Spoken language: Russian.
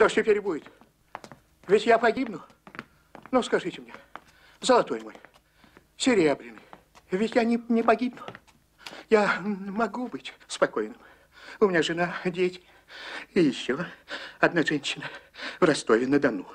Что ж теперь будет? Ведь я погибну. Ну, скажите мне, золотой мой, серебряный, ведь я не, не погибну. Я могу быть спокойным. У меня жена, дети и еще одна женщина в Ростове-на-Дону.